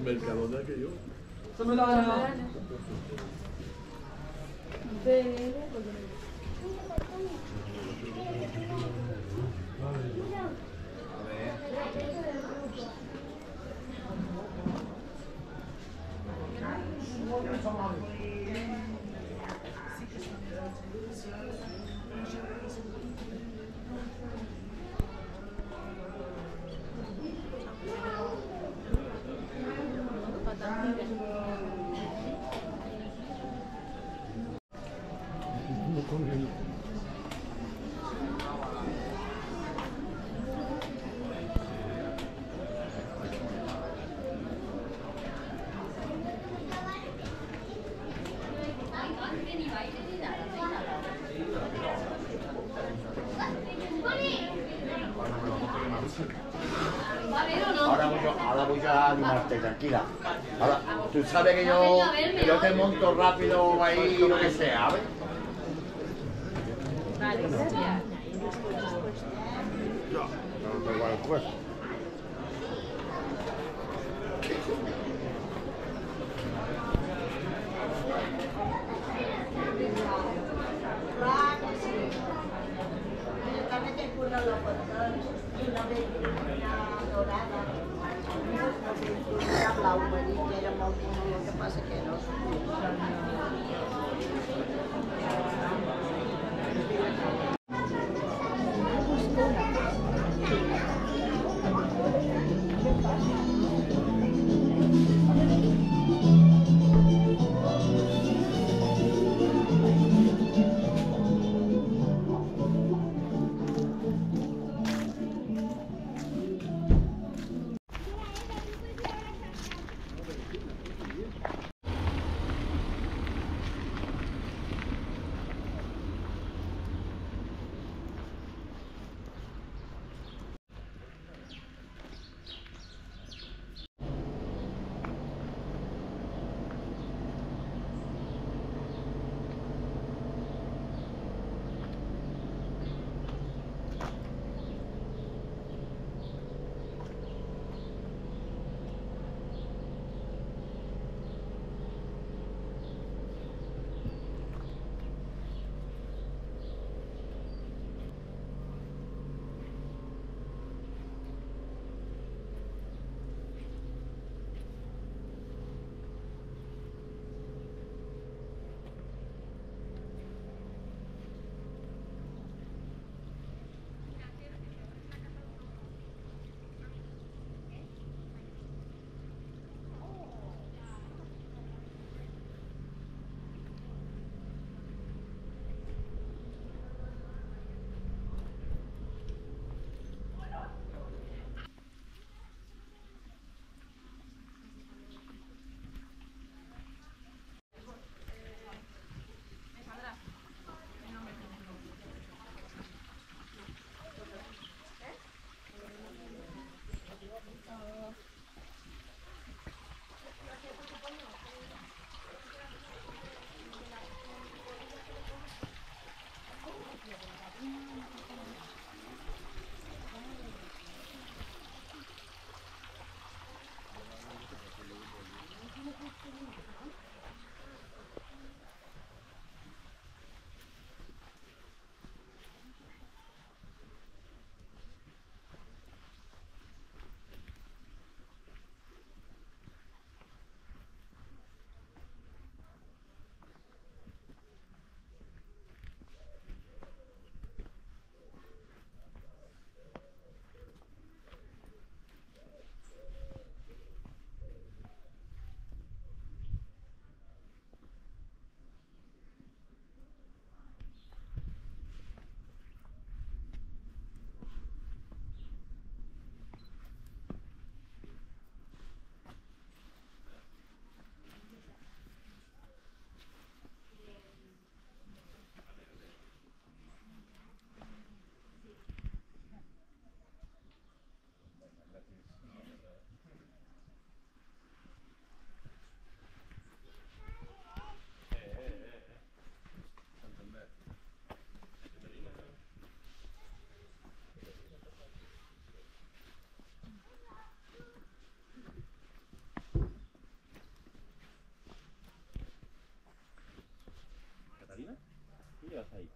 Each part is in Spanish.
एक मिनट क्या होगा कि यो? Ahora voy, yo, ahora voy yo a animarte, tranquila. Ahora, tú sabes que yo, que yo te monto rápido ahí, lo que sea, ¿ves? No はい。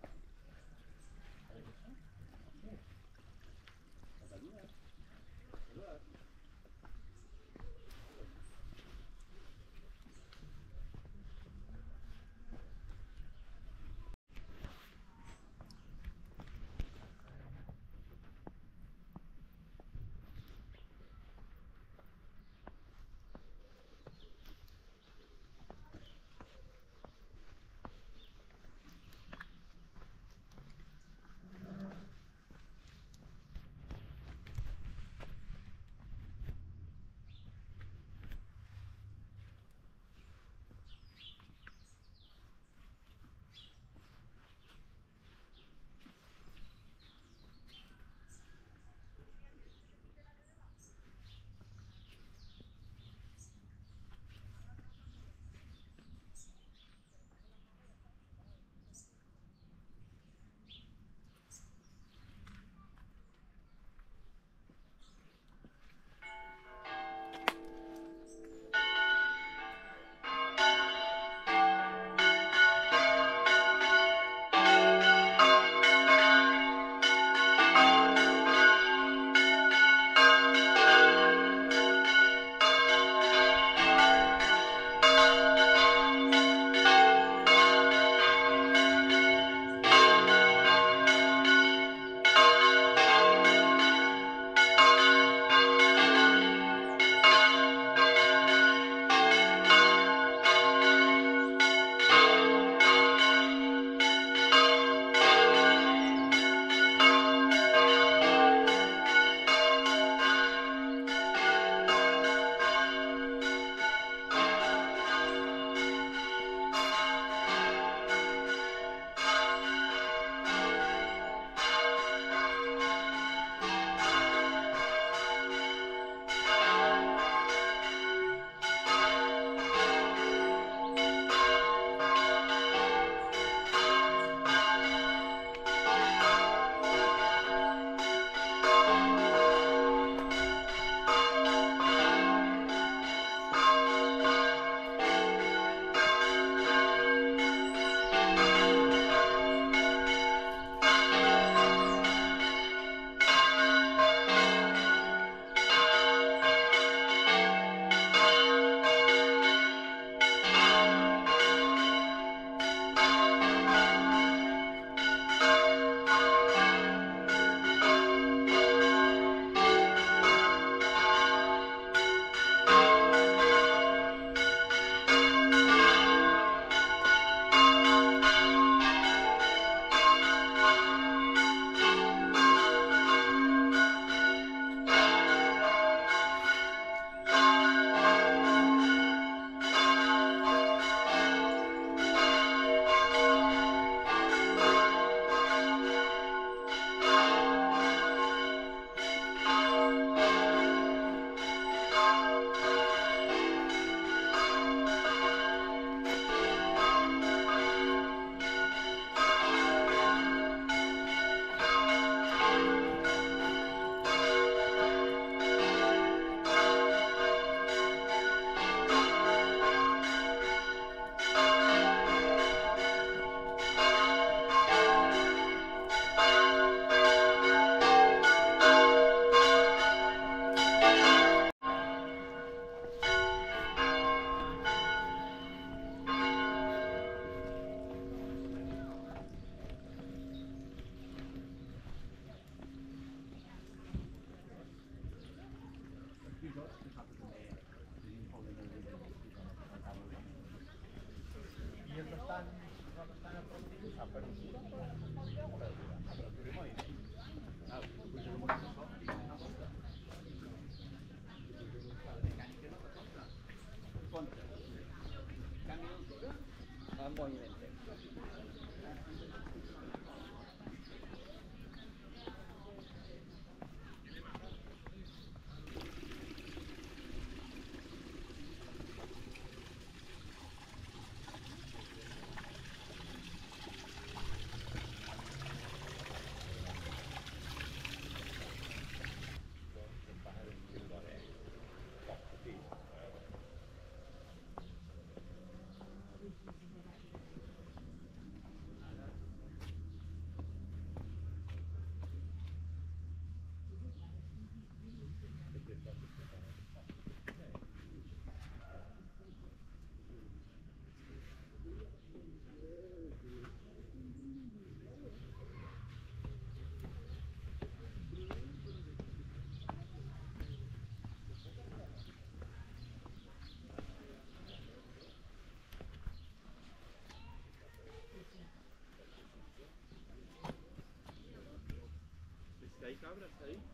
Abra, a aí?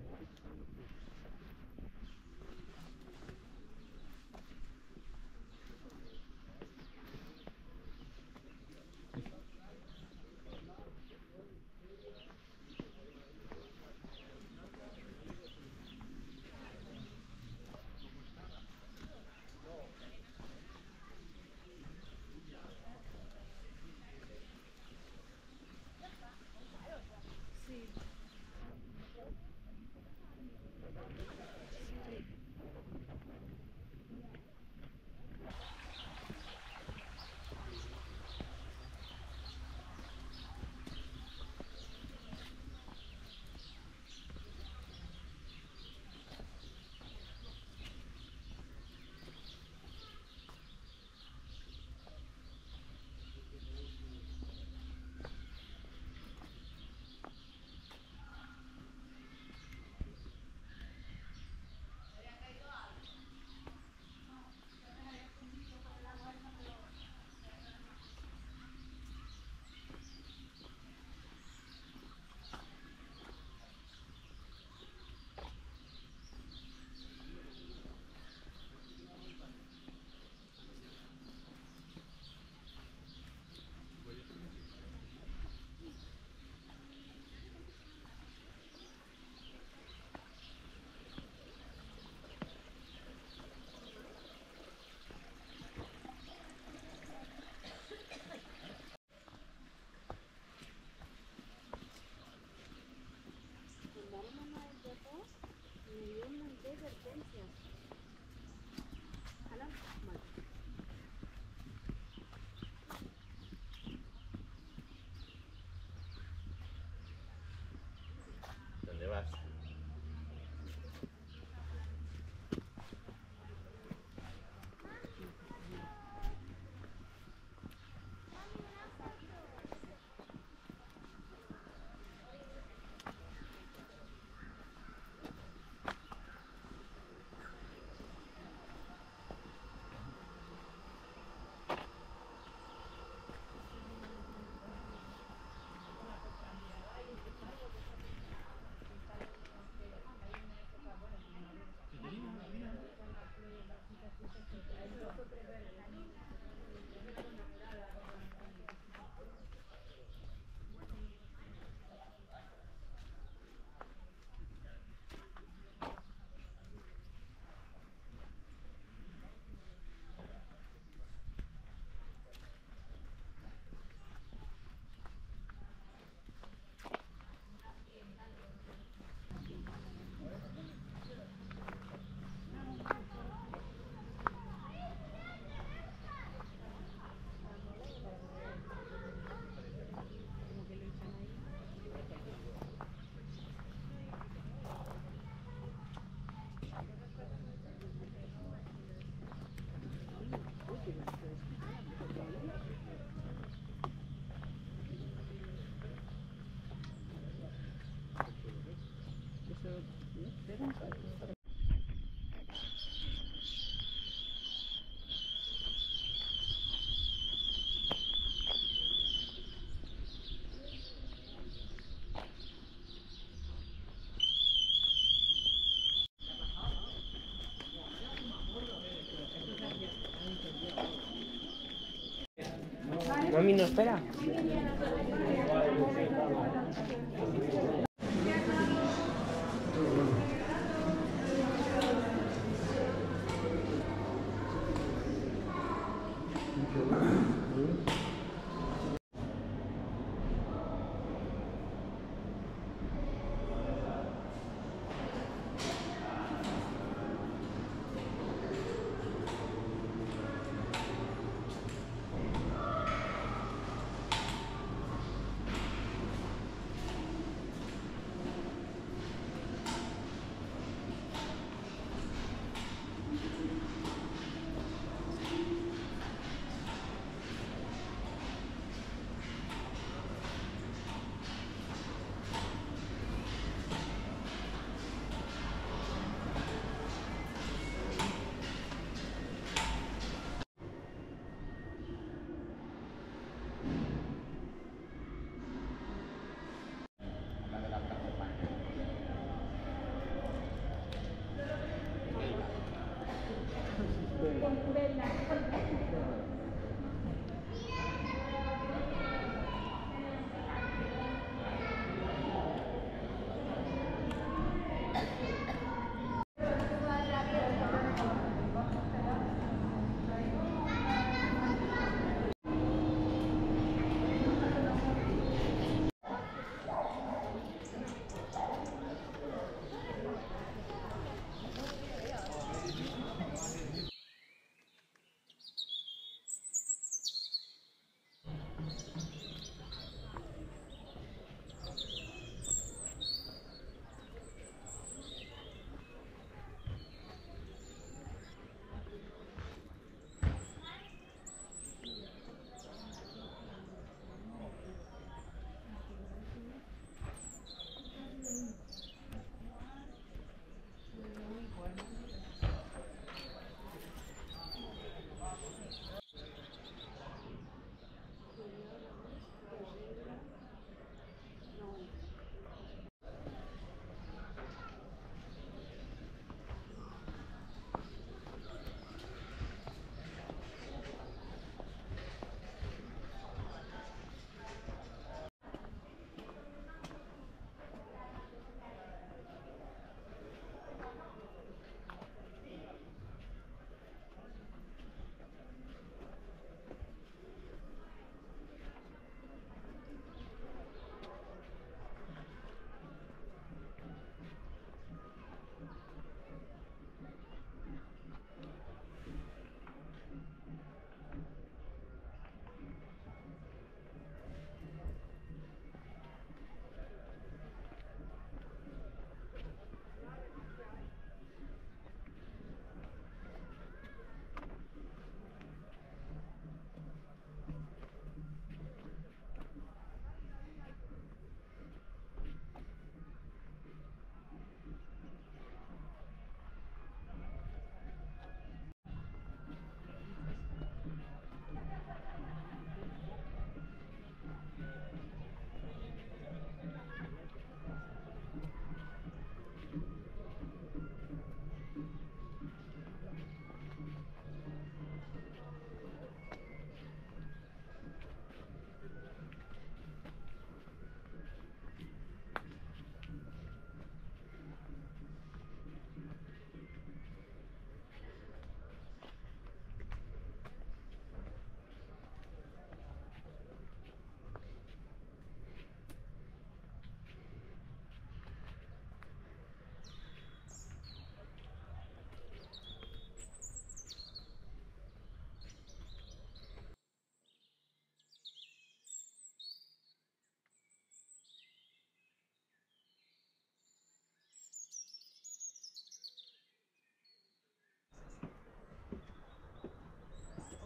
Mami, no espera.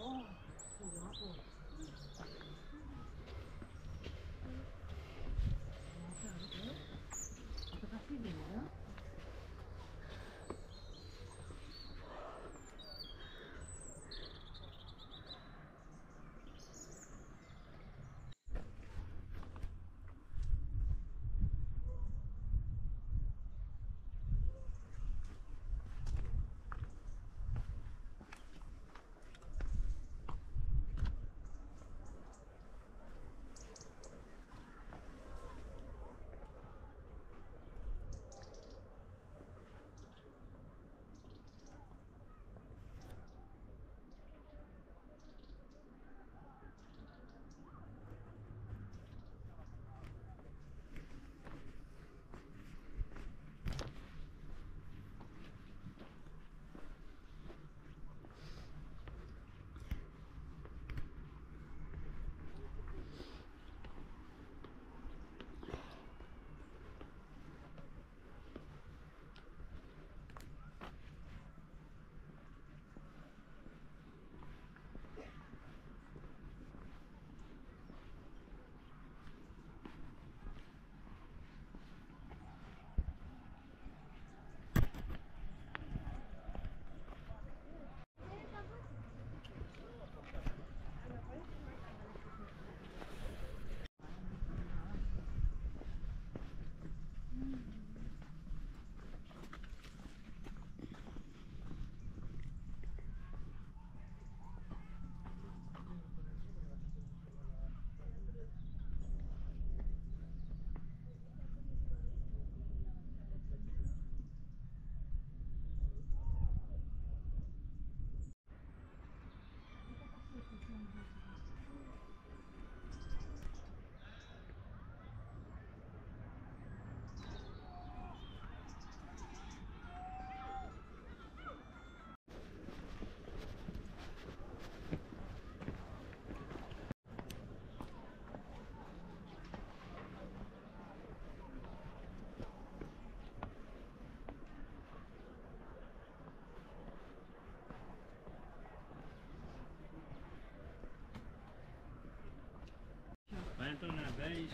哦，好凉哦。Antônio Abéis,